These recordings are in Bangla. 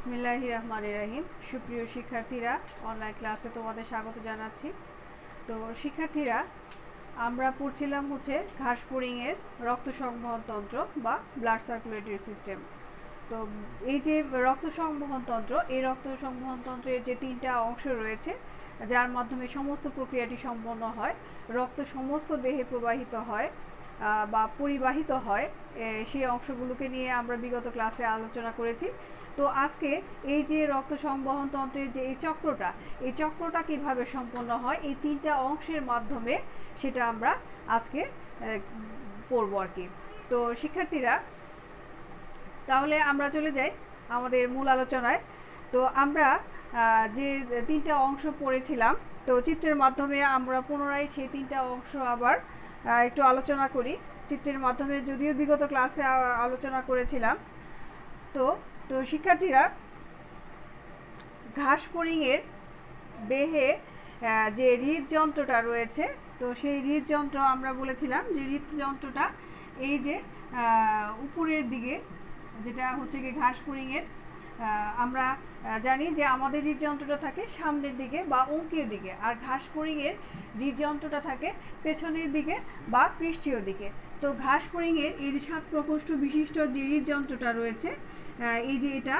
বিসমিল্লাহি রহমান রাহিম। সুপ্রিয় শিক্ষার্থীরা অনলাইন ক্লাসে তোমাদের স্বাগত জানাচ্ছি। তো শিক্ষার্থীরা, আমরা পড়ছিলাম হচ্ছে ঘাসপুরিংয়ের রক্ত সংবহন তন্ত্র বা ব্লাড সার্কুলেটরি সিস্টেম তো এই যে রক্ত সংবহন তন্ত্র, এই রক্ত সংবহন তন্ত্রের যে তিনটা অংশ রয়েছে, যার মাধ্যমে সমস্ত প্রক্রিয়াটি সম্পন্ন হয়, রক্ত সমস্ত দেহে প্রবাহিত হয় বা পরিবাহিত হয় সেই অংশগুলোকে নিয়ে আমরা বিগত ক্লাসে আলোচনা করেছি। তো আজকে এই যে রক্ত সংবহন তন্ত্রের যে এই চক্রটা এই চক্রটা কীভাবে সম্পন্ন হয়, এই তিনটা অংশের মাধ্যমে সেটা আমরা আজকে পড়ব আর কি। তো শিক্ষার্থীরা, তাহলে আমরা চলে যাই আমাদের মূল আলোচনায়। তো আমরা যে তিনটা অংশ পড়েছিলাম, তো চিত্রের মাধ্যমে আমরা পুনরায় সেই তিনটা অংশ আবার একটু আলোচনা করি চিত্রের মাধ্যমে, যদিও বিগত ক্লাসে আলোচনা করেছিলাম। তো তো শিক্ষার্থীরা ঘাস ফড়িংয়ের দেহে যে হৃদযন্ত্রটা রয়েছে, তো সেই হৃদযন্ত্র আমরা বলেছিলাম যে হৃদযন্ত্রটা এই যে উপরের দিকে, যেটা হচ্ছে কি ঘাস ফড়িংয়ের আমরা জানি যে আমাদের হৃদযন্ত্রটা থাকে সামনের দিকে বা অঙ্কীয় দিকে, আর ঘাস হৃদযন্ত্রটা থাকে পেছনের দিকে বা পৃষ্ঠীয় দিকে। তো ঘাস এই যে সাত প্রকোষ্ঠ বিশিষ্ট যে হৃদযন্ত্রটা রয়েছে এই যে এটা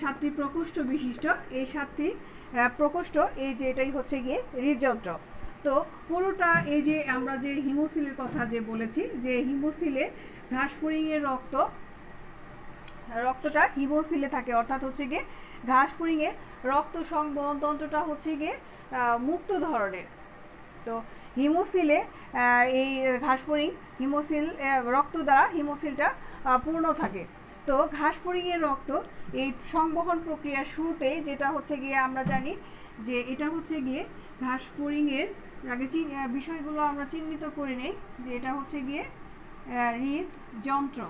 সাতটি প্রকোষ্ঠ বিশিষ্ট, এই সাতটি প্রকোষ্ঠ, এই যে এটাই হচ্ছে গিয়ে হৃদযন্ত্র। তো পুরোটা এই যে আমরা যে হিমোসিলের কথা যে বলেছি, যে হিমোসিলে ঘাস ফড়িংয়ের রক্ত রক্তটা হিমোসিলে থাকে, অর্থাৎ হচ্ছে গিয়ে ঘাস রক্ত সংবহন তন্ত্রটা হচ্ছে গিয়ে মুক্ত ধরনের। তো হিমোসিলে এই ঘাসফড়িং হিমোসিল রক্ত দ্বারা হিমোসিলটা পূর্ণ থাকে। তো ঘাসফড়িংয়ের রক্ত এই সংবহন প্রক্রিয়ার শুরুতে যেটা হচ্ছে গিয়ে আমরা জানি যে এটা হচ্ছে গিয়ে ঘাসফড়িংয়ের আগে বিষয়গুলো আমরা চিহ্নিত করে নেই যে এটা হচ্ছে গিয়ে হৃদযন্ত্র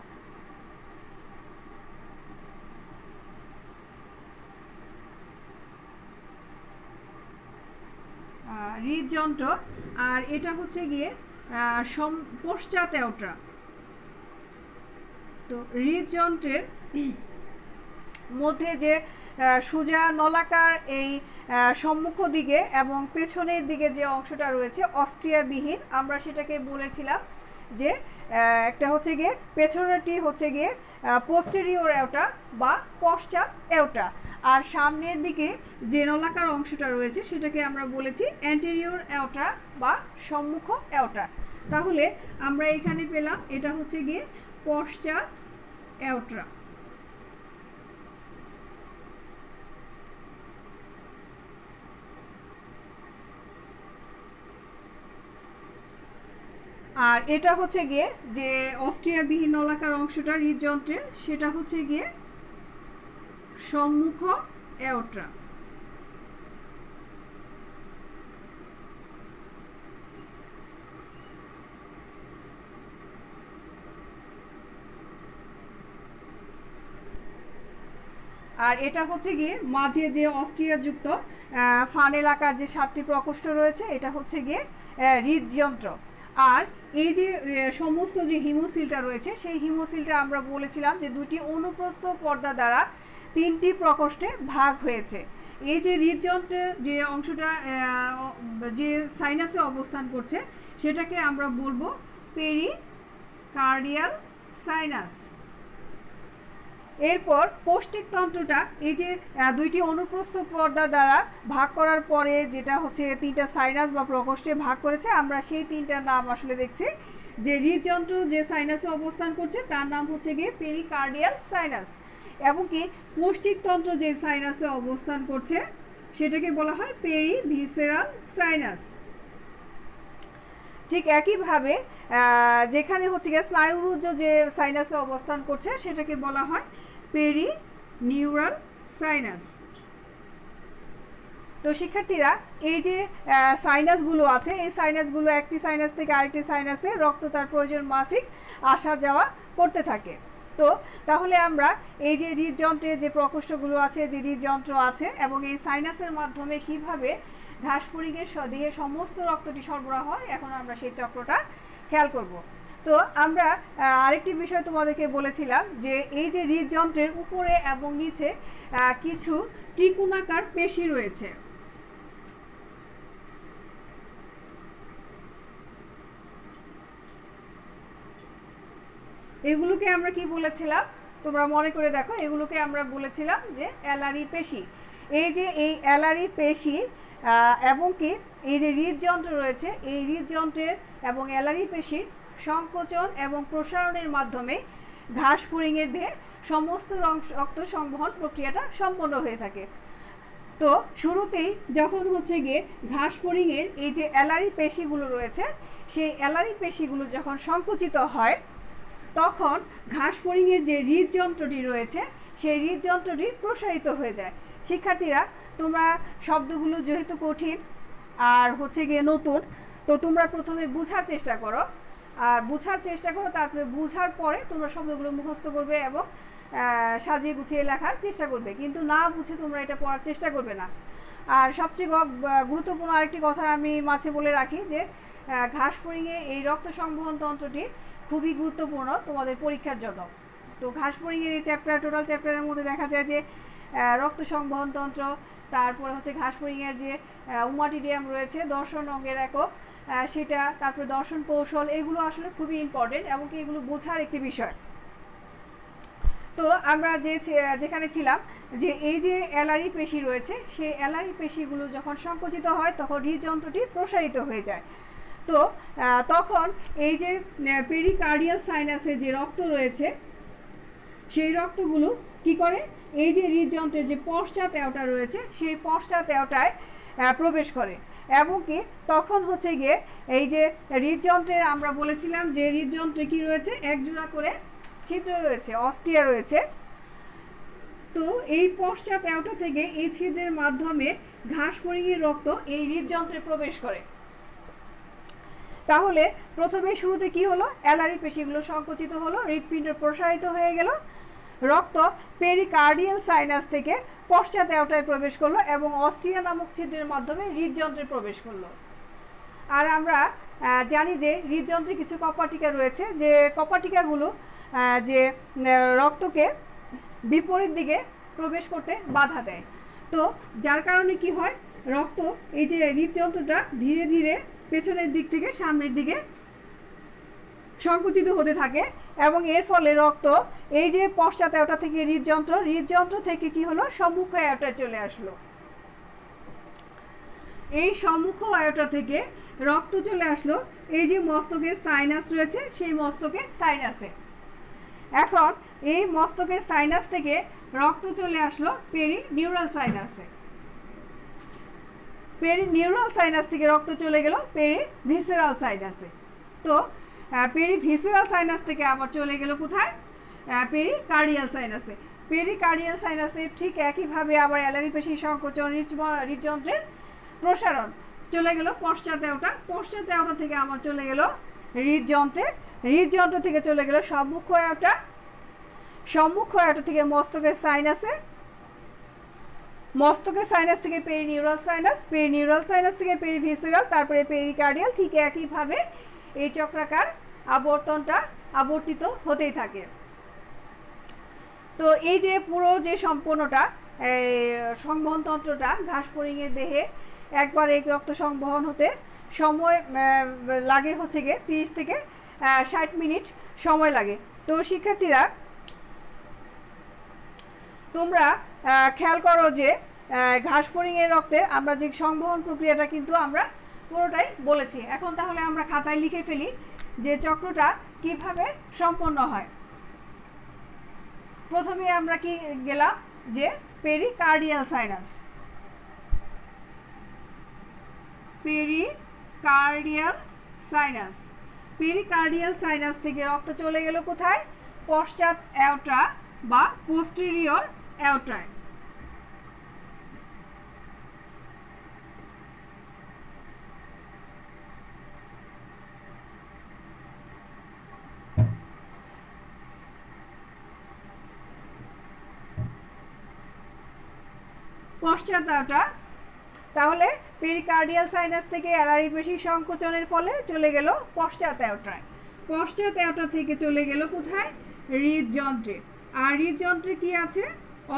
হৃদযন্ত্র, আর এটা হচ্ছে গিয়ে পশ্চাৎ এওট্রা তো হৃদযন্ত্রের মধ্যে যে সোজা নলাকার এই সম্মুখ দিকে এবং পেছনের দিকে যে অংশটা রয়েছে, অস্ট্রিয়াবিহীন, আমরা সেটাকে বলেছিলাম যে একটা হচ্ছে গিয়ে, পেছনেরটি হচ্ছে গিয়ে পোস্টেরিয়র এওটা বা পশ্চাৎ এওটা। আর সামনের দিকে যে নলাকার অংশটা রয়েছে, সেটাকে আমরা বলেছি অ্যান্টেরিয়র এওটা বা সম্মুখ এওটা তাহলে আমরা এখানে পেলাম, এটা হচ্ছে গিয়ে পশ্চাৎ এওট্রা আর এটা হচ্ছে গিয়ে যে অস্ট্রিয়া বিহীন নলাকার অংশটা হৃদযন্ত্রের, সেটা হচ্ছে গিয়ে সম্মুখ এওট্রা আর এটা হচ্ছে গিয়ে মাঝে যে অস্ট্রিয়াযুক্ত আহ, ফানেল আকার যে সাতটি প্রকোষ্ঠ রয়েছে এটা হচ্ছে গিয়ে হৃদযন্ত্র। আর এই যে সমস্ত যে হিমোসিলটা রয়েছে সেই হিমোসিলটা আমরা বলেছিলাম যে দুটি অনুপ্রস্থ পর্দা দ্বারা তিনটি প্রকোষ্ঠে ভাগ হয়েছে। এই যে হৃদযন্ত্রের যে অংশটা যে সাইনাসে অবস্থান করছে, সেটাকে আমরা বলব পেরি কার্ডিয়াল সাইনাস এরপর পৌষ্টিক তন্ত্রটা, এই যে দুইটি অনুপ্রস্থ পর্দা দ্বারা ভাগ করার পরে যেটা হচ্ছে তিনটা সাইনাস বা প্রকোষ্ঠে ভাগ করেছে, আমরা সেই তিনটার নাম আসলে দেখছি। যে হৃদযন্ত্র যে সাইনাসে অবস্থান করছে, তার নাম হচ্ছে গিয়ে পেরিকার্ডিয়াল সাইনাস এবং কি পৌষ্টিক তন্ত্র যে সাইনাসে অবস্থান করছে, সেটাকে বলা হয় পেরি ভিসেরাল সাইনাস। ঠিক একইভাবে যেখানে হচ্ছে গিয়ে স্নায়ুরুজ্জ যে সাইনাসে অবস্থান করছে, সেটাকে বলা হয় পেরি নিউরাল সাইনাস। তো শিক্ষার্থীরা, এই যে সাইনাসগুলো আছে, এই সাইনাসগুলো একটি সাইনাস থেকে আরেকটি সাইনাসে রক্ত তার প্রয়োজন মাফিক আসা যাওয়া করতে থাকে। তো তাহলে আমরা এই যে হৃদযন্ত্রের যে প্রকোষ্ঠগুলো আছে, যে হৃদযন্ত্র আছে এবং এই সাইনাসের মাধ্যমে কীভাবে ঘাসফড়িংয়ের স- দেহে সমস্ত রক্তটি সরবরাহ হয়, এখন আমরা সেই চক্রটা খেয়াল করব। তো আমরা আরেকটি বিষয় তোমাদেরকে বলেছিলাম যে এই যে হৃদযন্ত্রের উপরে এবং নিচে কিছু ত্রিকোণাকার পেশি রয়েছে। এগুলোকে আমরা কি বলেছিলাম? তোমরা মনে করে দেখো, এগুলোকে আমরা বলেছিলাম যে অ্যালারি পেশি। এই যে এই অ্যালারি পেশি এবং কি এই যে হৃদযন্ত্র রয়েছে, এই হৃদযন্ত্রের এবং অ্যালারি পেশির সংকোচন এবং প্রসারণের মাধ্যমে ঘাস ফুরিংয়ের দেহে সমস্ত রক্ত সংবহন প্রক্রিয়াটা সম্পন্ন হয়ে থাকে। তো শুরুতেই যখন হচ্ছে গিয়ে ঘাস ফড়িংয়ের এই যে অ্যালারি পেশিগুলো রয়েছে, সেই অ্যালারি পেশিগুলো যখন সংকুচিত হয় তখন ঘাস ফড়িংয়ের যে হৃদযন্ত্রটি রয়েছে, সেই হৃদযন্ত্রটি প্রসারিত হয়ে যায়। শিক্ষার্থীরা, তোমরা শব্দগুলো যেহেতু কঠিন আর হচ্ছে গিয়ে নতুন, তো তোমরা প্রথমে বোঝার চেষ্টা করো। আর বোঝার চেষ্টা করো, তারপরে বোঝার পরে তোমরা শব্দগুলো মুখস্থ করবে এবং সাজিয়ে গুছিয়ে লেখার চেষ্টা করবে। কিন্তু না বুঝে তোমরা এটা পড়ার চেষ্টা করবে না। আর সবচেয়ে গুরুত্বপূর্ণ আরেকটি কথা আমি মাঝে বলে রাখি যে ঘাস ফড়িংয়ে এই রক্ত সংবহন তন্ত্রটি খুবই গুরুত্বপূর্ণ তোমাদের পরীক্ষার জন্য। তো ঘাস এই চ্যাপ্টার টোটাল চ্যাপ্টারের মধ্যে দেখা যায় যে রক্ত সংবহন তন্ত্র, তারপরে হচ্ছে ঘাস ফড়িংয়ের যে উমাটিডিয়াম রয়েছে, দর্শন অঙ্গের একক সেটা, তারপরে দর্শন কৌশল, এগুলো আসলে খুবই ইম্পর্টেন্ট এমনকি এগুলো বোঝার একটি বিষয়। তো আমরা যে যেখানে ছিলাম, যে এই যে অ্যালারি পেশি রয়েছে, সেই অ্যালারি পেশিগুলো যখন সংকুচিত হয়, তখন হৃদযন্ত্রটি প্রসারিত হয়ে যায়। তো তখন এই যে পেরিকার্ডিয়াল সাইনাসে যে রক্ত রয়েছে, সেই রক্তগুলো কি করে? এই যে হৃদযন্ত্রের যে পশ্চাৎ অ্যাওটা রয়েছে, সেই পশ্চাৎ অ্যাওটায় প্রবেশ করে। এবং কি, তখন হচ্ছে গিয়ে এই যে হৃদযন্ত্রের আমরা বলেছিলাম যে হৃদযন্ত্রে কি রয়েছে? একজোড়া করে ছিদ্র রয়েছে, অস্টিয়া রয়েছে। তো এই পশ্চাৎ অ্যাওটা থেকে এই ছিদ্রের মাধ্যমে ঘাস রক্ত এই হৃদযন্ত্রে প্রবেশ করে। তাহলে প্রথমে শুরুতে কি হলো? অ্যালারি পেশিগুলো সংকুচিত হলো, হৃৎপিণ্ড প্রসারিত হয়ে গেল, রক্ত পেরিকার্ডিয়াল সাইনাস থেকে পশ্চাৎ প্রবেশ করল এবং অস্ট্রিয়া নামক ছিদ্রের মাধ্যমে হৃদযন্ত্রে প্রবেশ করল। আর আমরা জানি যে হৃদযন্ত্রে কিছু কপাটিকা রয়েছে, যে কপাটিকাগুলো যে রক্তকে বিপরীত দিকে প্রবেশ করতে বাধা দেয়। তো যার কারণে কি হয়? রক্ত এই যে হৃদযন্ত্রটা ধীরে ধীরে পেছনের দিক থেকে সামনের দিকে সংকুচিত হতে থাকে এবং এর ফলে রক্ত, এই যে পশ্চাৎ অ্যাওটা থেকে হৃদযন্ত্র হৃদযন্ত্র থেকে কি হলো? সম্মুখ অ্যাওটায় চলে আসলো। এই সম্মুখ আয়োটা থেকে রক্ত চলে আসলো। এই যে মস্তকের সাইনাস রয়েছে, সেই মস্তকের সাইনাসে এখন এই মস্তকের সাইনাস থেকে রক্ত চলে আসলো পেরি নিউরাল সাইনাসে পেরি নিউরাল সাইনাস থেকে রক্ত চলে গেল পেরি ভিসেরাল সাইনাসে। তো পেরি ভিসেরাল সাইনাস থেকে আবার চলে গেল কোথায়? পেরি কার্ডিয়াল সাইনাসে। পেরি কার্ডিয়াল সাইনাসে ঠিক একইভাবে আবার অ্যালারি পেশি সংকোচন হৃদযন্ত্রের প্রসারণ। চলে গেল পশ্চাতে ওটা পশ্চাৎ দেওটা থেকে আমার চলে গেল হৃদযন্ত্রে হৃদযন্ত্র থেকে চলে গেল সম্মুখ আয়োটা। সম্মুখ আয়োটা থেকে মস্তকের সাইনাসে। মস্তকের সাইনাস থেকে পেরিনিউরাল সাইনাস পেরিনিউরাল সাইনাস থেকে পেরিভিসেরাল তারপরে পেরিকার্ডিয়াল ঠিক একইভাবে এই চক্রাকার আবর্তনটা আবর্তিত হতেই থাকে। তো এই যে পুরো যে সম্পূর্ণটা এই সংবহন তন্ত্রটা ঘাস ফড়িংয়ের দেহে একবার এই রক্ত সংবহন হতে সময় লাগে হচ্ছে গিয়ে তিরিশ থেকে ষাট মিনিট সময় লাগে। তো শিক্ষার্থীরা, তোমরা খেয়াল করো যে ঘাস ফড়িংয়ের রক্তে আমরা যে সংবহন প্রক্রিয়াটা কিন্তু আমরা পুরোটাই বলেছি। এখন তাহলে আমরা খাতায় লিখে ফেলি যে চক্রটা কীভাবে সম্পন্ন হয়। প্রথমে আমরা কি গেলাম? যে pericardial sinus pericardial sinus pericardial sinus থেকে রক্ত চলে গেল কোথায়? পশ্চাৎ অ্যাওট্রা বা পোস্টেরিয়র অ্যাওট্রায়। অ্যাওট্রা তাহলে পেরিকার্ডিয়াল সাইনাস থেকে অ্যালারি পেশি সংকোচনের ফলে চলে গেল পশ্চাৎ অ্যাওটা থেকে চলে গেল কোথায়? হৃদযন্ত্রে। আর হৃদযন্ত্রে কি আছে?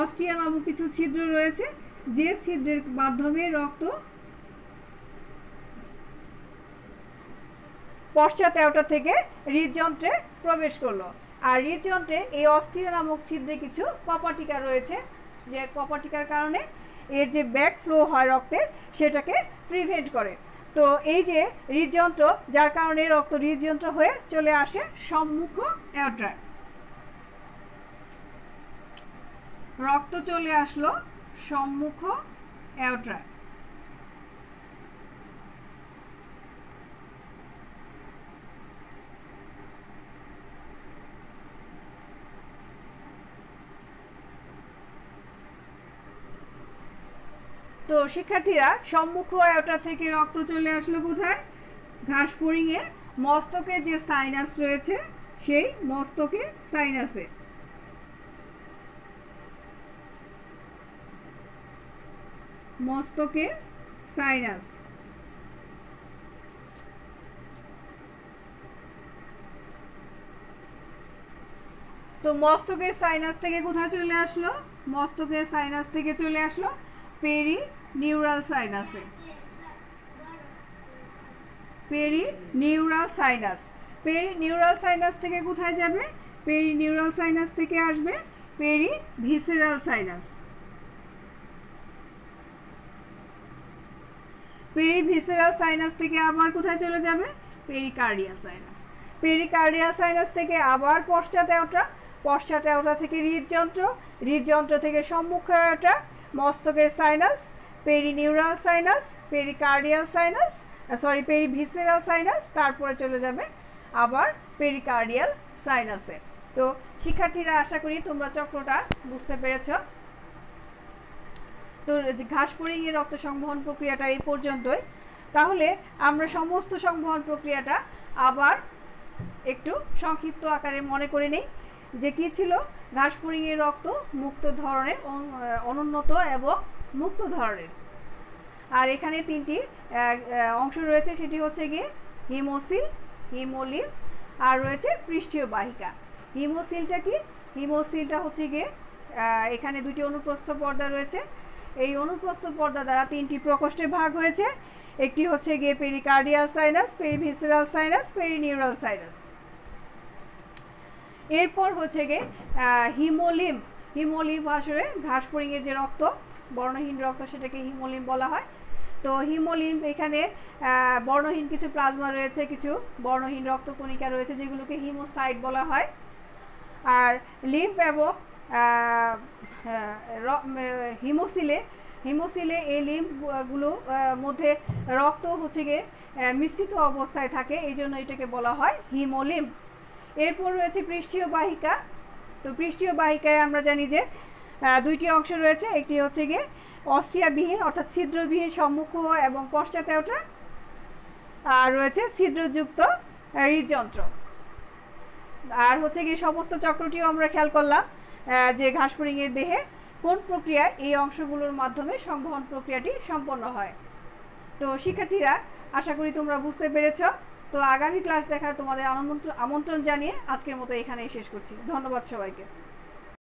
অস্ট্রিয়া নামক কিছু ছিদ্র রয়েছে, যে ছিদ্রের মাধ্যমে রক্ত পশ্চাৎ অ্যাওটা থেকে হৃদযন্ত্রে প্রবেশ করল। আর হৃদযন্ত্রে এই অস্ট্রিয়া নামক ছিদ্রে কিছু কপাটিকা রয়েছে, যে কপাটিকার কারণে এর যে ব্যাক ফ্লো হয় রক্তের, সেটাকে প্রিভেন্ট করে। তো এই যে হৃদযন্ত্র, যার কারণে রক্ত হৃদযন্ত্র হয়ে চলে আসে সম্মুখ অ্যাওট্রায় রক্ত চলে আসলো সম্মুখ অ্যাওট্রায় তো শিক্ষার্থীরা সম্মুখ অ্যাওটা থেকে রক্ত চলে আসলো কোথায় ঘাসফড়িংয়ের মস্তকের যে সাইনাস রয়েছে, সেই মস্তকের সাইনাসে মস্তকের সাইনাস তো মস্তকের সাইনাস থেকে কোথায় চলে আসলো? মস্তকের সাইনাস থেকে চলে আসলো peri neural সাইনাসে peri neural sinus peri neural sinus থেকে কোথায় যাবে? পেরি নিউরাল সাইনাস থেকে আসবে peri visceral sinus peri visceral sinus থেকে আবার কোথায় চলে যাবে? পেরিকার্ডিয়াল সাইনাস পেরিকার্ডিয়াল সাইনাস থেকে আবার পশ্চাতে ওটা পশ্চাতে ওটা থেকে হৃদযন্ত্র। হৃদযন্ত্র থেকে সম্মুখ ওটা মস্তকের sinus perineural sinus pericardial sinus sorry perivisceral sinus তারপরে চলে যাবে আবার পেরিকার্ডিয়াল সাইনাসে তো শিক্ষার্থীরা, আশা করি তোমরা চক্রটা বুঝতে পেরেছ। তো ঘাস পরিয়ে রক্ত সংবহন প্রক্রিয়াটা এই পর্যন্তই। তাহলে আমরা সমস্ত সংবহন প্রক্রিয়াটা আবার একটু সংক্ষিপ্ত আকারে মনে করে নিই। যে কি ছিল? ঘাস পরিয়ে রক্ত মুক্ত ধরনের অনুন্নত এবং মুক্ত ধরনের। আর এখানে তিনটি অংশ রয়েছে, সেটি হচ্ছে গিয়ে হিমোসিল হিমোলিম আর রয়েছে পৃষ্ঠীয় বাহিকা হিমোসিলটা কি? হিমোসিলটা হচ্ছে গিয়ে এখানে দুটি অনুপ্রস্থ পর্দা রয়েছে। এই অনুপ্রস্থ পর্দা দ্বারা তিনটি প্রকোষ্ঠে ভাগ হয়েছে। একটি হচ্ছে গিয়ে pericardial sinus perivisceral sinus perineural sinus এরপর হচ্ছে গিয়ে হিমোলিম। হিমোলিম আসলে ঘাস পরিঙের যে রক্ত বর্ণহীন রক্ত সেটাকে হিমোলিম বলা হয়। তো হিমোলিম এখানে বর্ণহীন কিছু প্লাজমা রয়েছে, কিছু বর্ণহীন রক্তকণিকা রয়েছে, যেগুলোকে হিমোসাইট বলা হয়। আর লিম্ফ এবং হিমোসিলে হিমোসিলে এই লিম্ফগুলো মধ্যে রক্ত হচ্ছে গিয়ে মিশ্রিত অবস্থায় থাকে, এই জন্য এটাকে বলা হয় হিমোলিম্ফ এরপর রয়েছে পৃষ্ঠীয় বাহিকা। তো পৃষ্ঠীয় বাহিকায় আমরা জানি যে দুইটি অংশ রয়েছে। একটি হচ্ছে গিয়ে অস্ট্রিয়াবিহীন, অর্থাৎ ছিদ্রবিহীন সম্মুখ এবং পশ্চাৎ ওটা আর রয়েছে ছিদ্রযুক্ত হৃদযন্ত্র। আর হচ্ছে গিয়ে সমস্ত চক্রটিও আমরা খেয়াল করলাম যে ঘাসফড়িংয়ের দেহে কোন প্রক্রিয়ায় এই অংশগুলোর মাধ্যমে সংবহন প্রক্রিয়াটি সম্পন্ন হয়। তো শিক্ষার্থীরা, আশা করি তোমরা বুঝতে পেরেছ। তো আগামী ক্লাস দেখার তোমাদের আমন্ত্রণ জানিয়ে আজকের মতো এখানেই শেষ করছি। ধন্যবাদ সবাইকে।